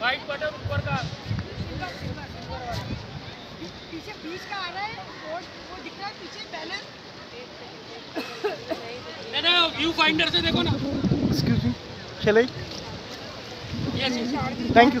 White button ऊपर का। पीछे बीच का आ रहा है बोर्ड वो दिख रहा है पीछे बैलेंस। नहीं नहीं व्यू फाइंडर से देखो ना। एक्सक्यूज मी चले यस थैंक यू